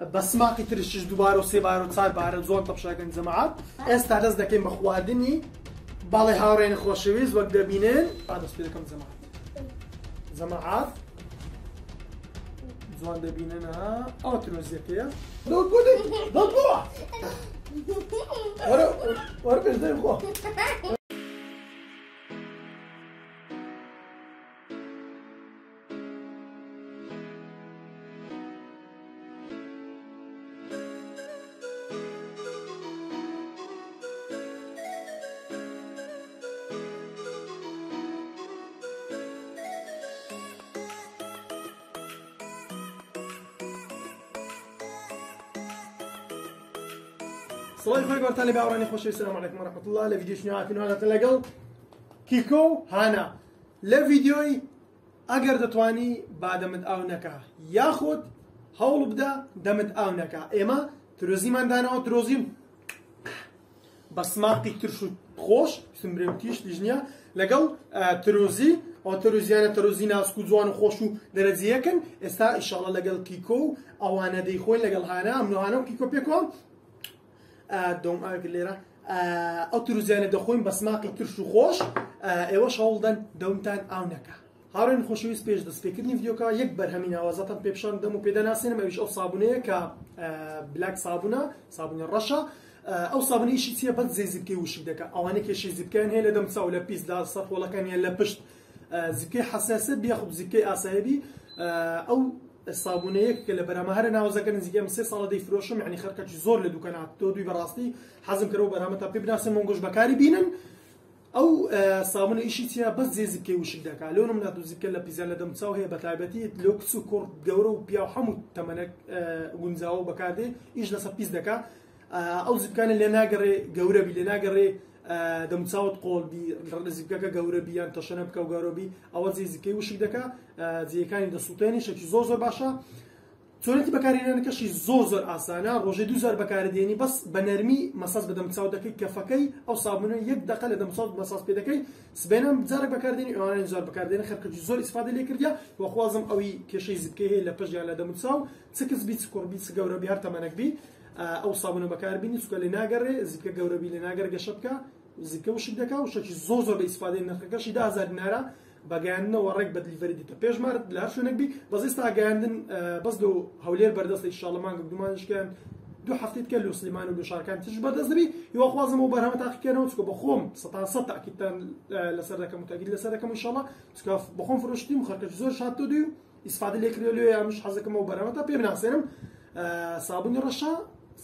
بەسماقی ترشش دووبارە و سێبار و چار بارە زۆن تەپشاکەن جەماعات. ئێستا دەست دەکەین بە خواردنی باڵی هاوڕێنە خۆشەویست وەک دەبینن دەست پێ دەکەم جەماعات. جەماعات. جوان دەبینن ئەو ترۆزیەکەیە بۆ وەرە وەرە پێش دەی خۆ. سڵی خۆی گۆرتان لە باوڕانی خۆشی سلام علیکم ورحمة الله لە ڤیدیۆ شنیاتین هاتن لەگەڵ. کیکۆ هانا لە ڤیدیۆی ئەگەر دەتوانی با دەمت ئاو نەکە یاخود هەوڵ بدە دەمت ئاو نەکە ئێمە ترۆزیماندانەوە ترۆزیم. بە سماقی ترش و خۆش سمبرێم تیش لیژنیە لەگەڵ ترۆزی ئەو تەروزیانە تەرۆزی ناسک و جوان و خۆش و دەرەجیەکەن ئێستا ئیشاڵە لەگەڵ کیکۆ و ئەوانە دەیخۆین لەگەڵ هانا. ئەمنوانە و کیکۆ پێکۆم. دۆم ئاگر لێرە ئەو تروزیانە دەخۆین بە سماقی ترش و خۆش. ئێوە شەوڵدەن دەومتان ئاو نەکە هاڕێن خۆشەویست پێش دەستپێکردنی ڤیددیوکە یەک بەرهەمی ناوازەتان پێپشان دەم و پێدەناسێنم ئەوش ئەو سابونەیە کە بلاک سابونە سابونە ڕەشە. ئەو سابنیشی چیە بەت زێزیبکەی وشک دەکە ئەوانە کێشی زیبکەیان هەیە لە دەم چاو لە پیسدا سەرخۆڵەکانیان لە پشت. زیکەی حساسە بیاخب زیکەی ئاسایبی ئەو سابونەیەک کە لە بەرامە هەر ناوزەکە نزیگەم سێ ساڵە دەیفرۆشم ینی خەرکەی زۆر لە دوکانات تۆ دوی بەڕاستی حەزم کەەوە بەرامە تا پێ بناسم مۆنگۆش بەکاری بینن. ئەو سابونە ئیشی چیە بەس زێزیکەی وشک دەکات لۆنم نات زیکە لە پیزان لە دەمچاو هەیە بە تایبەتی لۆکس و کورد گەورە و پیا هەموو تەمەنە گونجاوە بەکاردێ ئیش لەسەر پیس دەکات ئەو زیبکانە لێ ناگەڕێ گەورەبی لێ ناگەڕێ دەمچاوت قۆڵبی زیبکەکە گەورەبی یان تەشەنە بکە و گەورەبی ئەوە زیزیکەی وشک دەکات جیەکانی دەسووتێنی شەکی زۆر زۆر باشە. چۆنێتی بەکارێنانەکەشی زۆر زۆر ئاسانە. ڕۆژێ دوزار بەکارێنی بەس بە نەرمی مەساس بە دەمچاو دەکەی کەفەکەی. ئەو سابونە یەک دقە لە دەمچاو مەساس پێ دەکەی. سبێنم جارێک بەکاردێنی ئەوانە زۆر بەکاردێنە خەرکەی زۆر ئیسفادە لێ کردیا. وەخوازم ئەوی کێشەی زیبکەی هەیە لە پژیان لە دەمچاو چکس بی چکۆڕبی چ گەورەبی هەر تەمەنەک بی. ئەو سابونە بەکاربینی سوکە لێ ناگەڕێ. زیکە گەورەبی لێ ناگەر گەشە بکە. زیکە وشک دەکا و شەکی زۆر زۆر بە ئیسفادەی نرخەکەشی دا هزار دینارە بەگەیاندنەوە ڕێک بە دیلیڤەری دیتە پێشمار لە هەر شوێنێک بی بەزیستا ئاگەاندن بەس دو هەولێر بەردەستی شاڵمان دومانشکیان دو هەفتیت کە لە سلیمان و دوشارکان تش بەدەست دەبی یوە خوازم و بەرهەمە تاقیکردنەوە چکە بە خۆم سەتان سە تاکیتان لەسەر دەکەم و تاگیر لەسەر دەکەم انشاءڵە چکە بەخۆم فرۆشتیم خەرکە زۆر شات دوی و ئیسفادە لێکرێ لێ یامش حەزەکەم و بەرهەمە تا پێ بناسێنم سابونی ڕەشە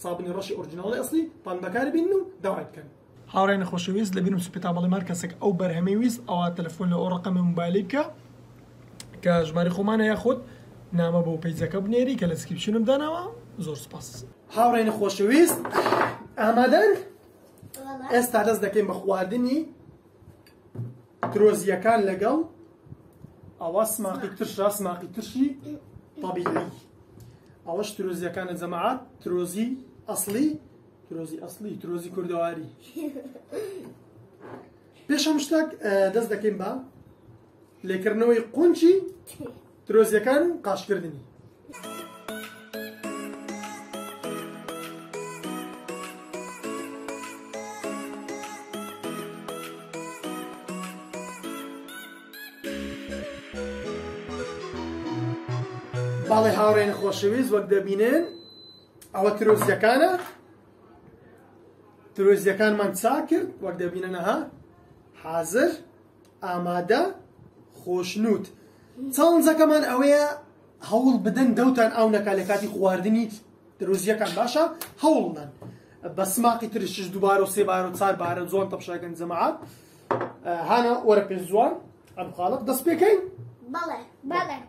سابنی ڕەشی ئۆرجیناڵی ئەسلی پان بەکاری بین و داوای بکەن هاوڕێنە خۆشەویست لە بینم سوپێتا بەڵی مار کەسێک ئەو بەرهەمەی ویست ئەوە تەلەفۆن لە ئەو ڕقەمە موبایلی بکە. کە ژماری خۆمانە یاخود نامە بۆ پیجەکە بنێری کە لە سکرپشنم داناوە زۆر سپاس. هاوڕێنە خۆشەویست. ئامادەن؟ ئێستا دەست دەکەین بە خواردنی ترۆزیەکان لەگەڵ. ئەوە سماقی ترش ڕاستماقی ترشی طبیعی ئەوەش ترۆزیەکانە جەماعات ترۆزی ئەسلی ترۆزی ئەسلی ترۆزی کوردەواری. پێشەم شتێک دەست دەکەین بە لێکردنەوەی قونچی ترۆزیەکان و قاشکردنی. باڵی هاوڕێن خۆشەویست وەک دەبینێن ئەوە ترۆزیەکانە ترۆزیەکانمان چا کرد؟ وەک دەبینەنەها حازر ئامادە خۆشنووت. چاڵنجەکەمان ئەوەیە هەوڵ بدەن دەوتان ئەو نەکا لە کاتی خواردنی ترۆزیەکان باشە هەوڵدان بە سماقی ترشش دووبارە و سێبار و چار بارە زۆن تەپشاگەن جەماعات. هانە وەرە پێ زوان ئەم خاڵق دەست پێکەین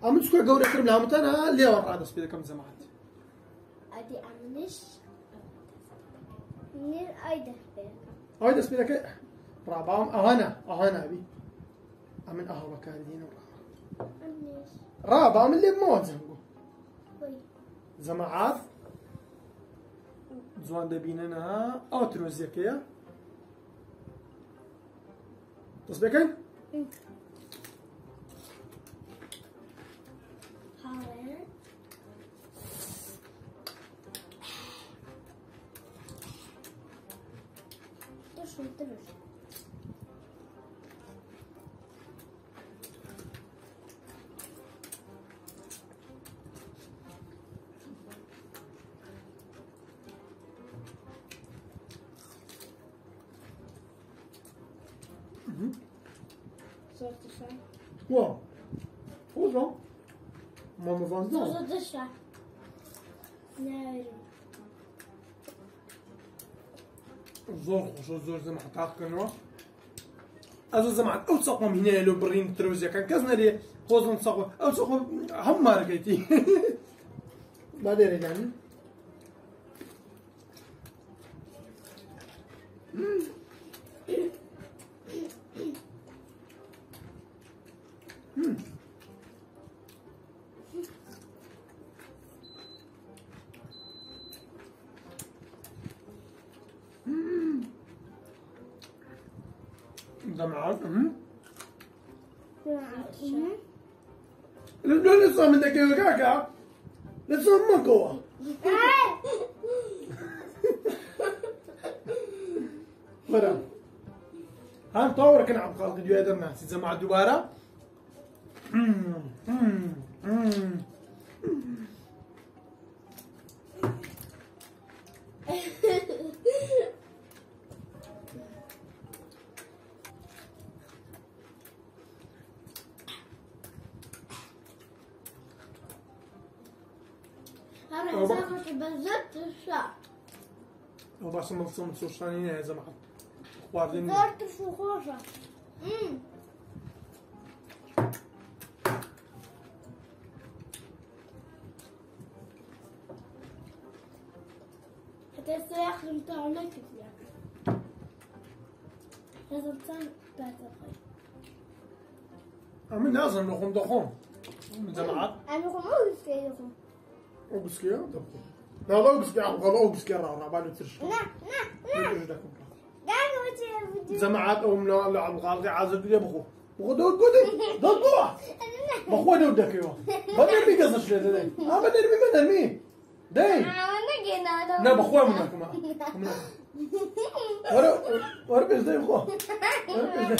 ئەم چکە گەورەترم هەمووتان لێوە ڕادەست پێ دەکەم جەماعات. ئەدی ئەمنش ئەوەی دەست پێ دەکەی ڕابام ئەوانە ئەوانابی ئەمن ئەهە بەکاردین و ئەمنش ڕابا من لێ مەوە جەنگو خۆی جەماعات جوان دەبینەنە ئەو صوت الشاي واو خوشم ماما فانزدان صوت الشاي ناري زۆر خۆشە زۆر زەمە تاقکەنەوە ئەزە زەمان ئەو چەقم هینەیە لە بڕین ترۆزیەکان کەس نەرێ خۆزم سەق ئەو چ هەم مارەکەیتی با دێرەگانی زەمان لە لەسا من دەکەوە کاکە لەسا مەکەوە وەرە هەم تاوەڕکن عم خاڵقی دوای دەرناسی جەماعەت دووبارە هذا زغط بالضبط الشاي ئەو باشە مەڵسەم سۆشتانی نایە جەماعەت خواردن زرت شو خوشة امم حتى يستخدم طعمك يعني لازم تعمل باتقي ئەمە نازم نەخۆم دەخۆم جەماعەت أنا خموس كيكم ئەو گسکەیە دەخۆم ناڵ ئەو گسکی عقڵ ئەو گسکە ڕاڕابان و ترش لا لا لا قاعد وجه جەماعەت ئەوم لە عقڵقی عازر بێ بخۆ بخۆ دەوت گوتی دەگووە بەخۆی دەوت دەکەوە بە دەرمی گەزش لێ دەدەی ئا بە دەرمی بە دەرمی دەی نا بەخۆی من نەکەمە وەرە وەرە پێش دەی بخۆ وەرە پێش دەی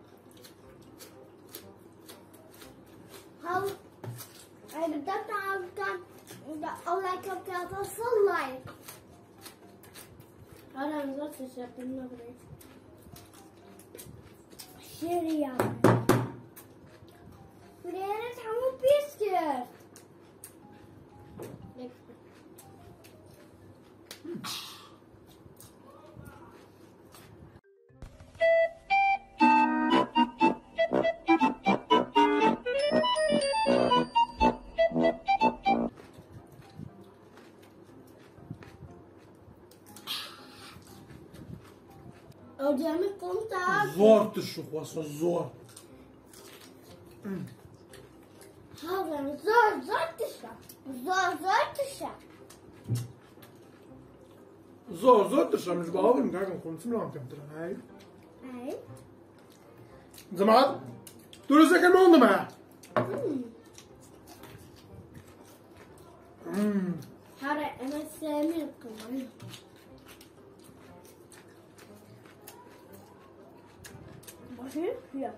the online computer sunlight. Aramızda sıcaklığı bırak. Şeri yapmayın. Ördeğimi kumda. Zordur şu kuvası zor. Havram zor zor dışa. Zor zor dışa. Zor zor dışa. Müzik ağabeyim kanka konusunu anlatıyorum. Hayır. Hayır. Zaman. Dur özellikle ne oldu mu? Hara, ama sevmiyorum. See? Yeah.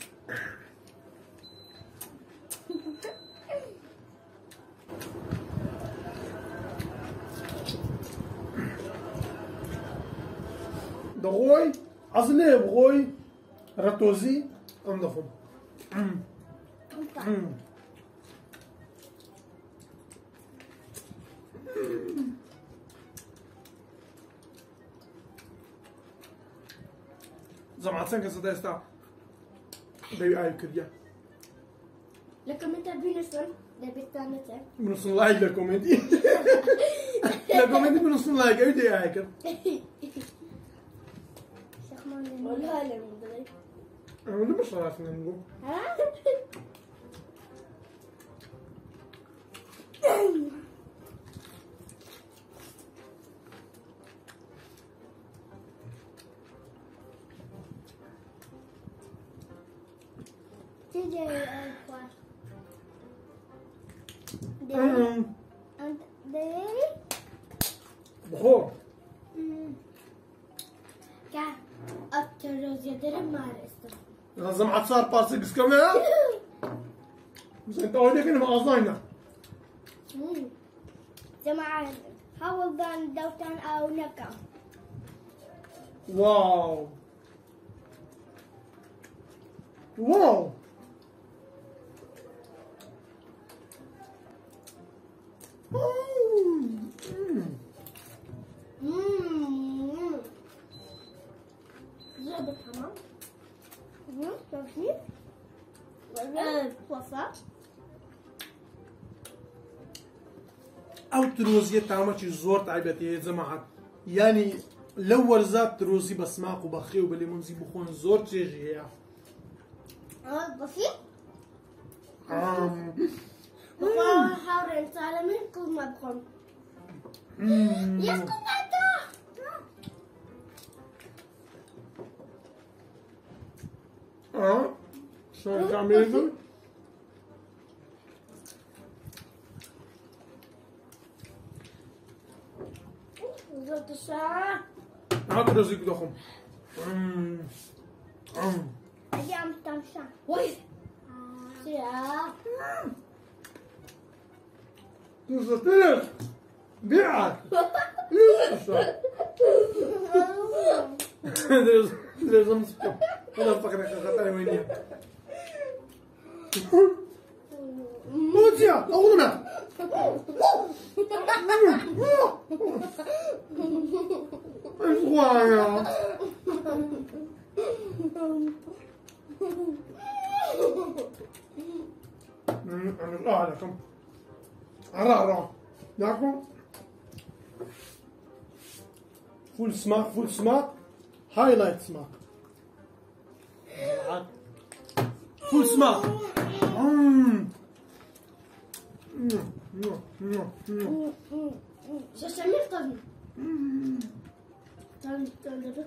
دغوي أصلي بغوي رتوزي أنضفهم زعما څنګه څه دستا Devi Aiker, ya. Le commenta Bünes'in de bir tanesi. Bünes'in like la komedi. la komedi Bünes'in like, öyle Devi Aiker. Şahman ne? Ola alem. Öyle mi şarafın bu? Ha? كان التروز يدري ما رأسته زەمات چار پارچە گسکەمە ئەوە دەکەنم ئازانە جماعة حاول دان دوتان أو نكا واو واو مم. ئەو ترۆزیە تامەکی زۆر تایبەتەیە جەماعات ینی لەو وەرزات ترۆزی بە سماق و بەخێ و بە لێمونزی بخۆن زۆر چێژی هەیە آه، بسيط ئام. بخون حاول انت على من كل ما بخون. يسكت انت آه. شلون Маша. А подожди, куда? А я там сам. Ой. Ну что ты? Беа! There's some stuff. Wala pa ka nakakatawa niya. موتيا أغنى إخوانا أنا لا لكم أرى أرى. لكم فول سماك فول سماك هايلايت سماك فول سماك. مم. مم. مم. شو سمير طبي طبي طبي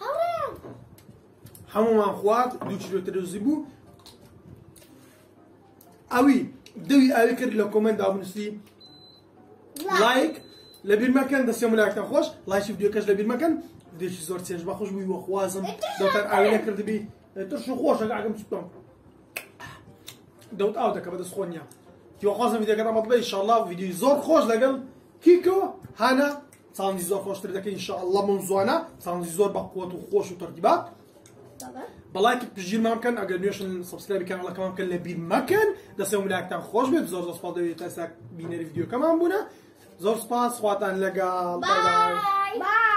حاول هەمومان خوارد دوو کیلۆتر دۆزی بوو ئەوی دەوی ئاوی کرد لە کۆمندا بنووسی لایک لە بیر مەکەن دەستێ ملاکتان خۆش لایکی ویدیۆکەش لە بیر مەکەن دێشی زۆر چێژ بە خۆش بووی وە خوازم دەوتەر ئاوی نەکردبی ترش و خۆشە ئاگەم چتۆم دەوت ئاو دەکە بەدەست خۆنیە تیوەخوازم ویدیۆکە ئەمە بڵێ ئینشاءالله ویدیۆی زۆر خۆش لەگەڵ کیکۆ هانا چاندی زۆر خۆشتر دەکەی ئینشاءالله من زوانە چاندی زۆر بە قووەت و خۆش و تەرتیبات بەڵایکی پژیر مامکەن ئەگەر نوێشن سبسکرایبی کانەڵەکەمان بکەن لە بیر مەکەن دەسێ ملاکتان خۆش بێت زۆر زۆر سپاس دەوێت تا ئێستا بینەری ڤیدیۆکەمان بوونە زۆر سپاس خواتان لەگەڵ بای بای